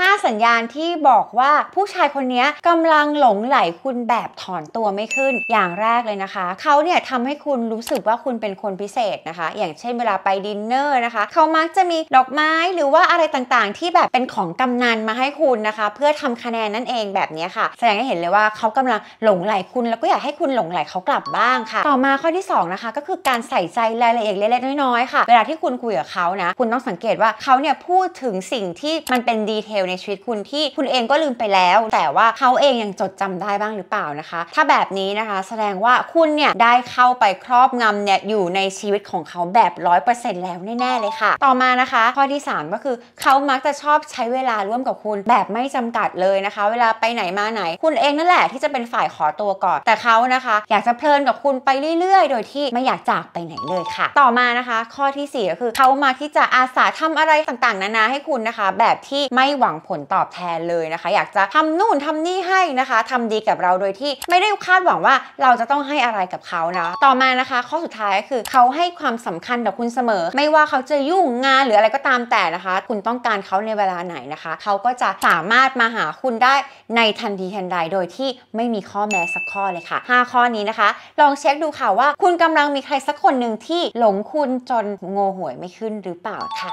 5 สัญญาณที่บอกว่าผู้ชายคนนี้กำลังหลงไหลคุณแบบถอนตัวไม่ขึ้น อย่างแรกเลยนะคะ เขาเนี่ยทำให้คุณรู้สึกว่าคุณเป็นคนพิเศษนะคะ อย่างเช่นเวลาไปดินเนอร์นะคะ เขามักจะมีดอกไม้หรือว่าอะไรต่างๆ ที่แบบเป็นของกำนันมาให้คุณนะคะ เพื่อทำคะแนนนั่นเองแบบนี้ค่ะ แสดงให้เห็นเลยว่าเขากำลังหลงไหลคุณแล้วก็อยากให้คุณหลงไหลเขากลับบ้างค่ะ ต่อมาข้อที่สองนะคะ ก็คือการใส่ใจรายละเอียดเล็กๆน้อยๆค่ะ เวลาที่คุณคุยกับเขานะ คุณต้องสังเกตว่าเขาเนี่ยพูดถึงสิ่งที่มันเป็นดีเทลในชีวิตคุณที่คุณเองก็ลืมไปแล้ว แต่ว่าเขาเองยังจดจำได้บ้างหรือเปล่านะคะ ถ้าแบบนี้นะคะ แสดงว่าคุณเนี่ยได้เข้าไปครอบงำเนี่ยอยู่ในชีวิตของเขาแบบร้อยเปอร์เซ็นต์แล้วแน่ๆเลยค่ะ ต่อมานะคะ ข้อที่ 3 ก็คือเขามักจะชอบใช้เวลาร่วมกับคุณแบบไม่จำกัดเลยนะคะ เวลาไปไหนมาไหน คุณเองนั่นแหละที่จะเป็นฝ่ายขอตัวก่อน แต่เขานะคะ อยากจะเพลินกับคุณไปเรื่อยๆ โดยที่ไม่อยากจากไปไหนเลยค่ะ ต่อมานะคะ ข้อที่ 4 ก็คือเขามาที่จะอาสาทำอะไรต่างๆ นานาให้คุณนะคะ แบบที่ไม่หวังผลตอบแทนเลยนะคะ อยากจะทำนู่นทำนี่ให้นะคะทำดีกับเราโดยที่ไม่ได้คาดหวังว่าเราจะต้องให้อะไรกับเขานะต่อมานะคะ ข้อสุดท้ายก็คือเขาให้ความสำคัญกับคุณเสมอ ไม่ว่าเขาจะยุ่งงานหรืออะไรก็ตามแต่นะคะ คุณต้องการเขาในเวลาไหนนะคะ เขาก็จะสามารถมาหาคุณได้ในทันทีทันใดโดยที่ไม่มีข้อแม้สักข้อเลยค่ะ 5 ข้อนี้นะคะ ลองเช็คดูค่ะว่า คุณกำลังมีใครสักคนหนึ่งที่หลงคุณจนโงหวยไม่ขึ้นหรือเปล่าค่ะ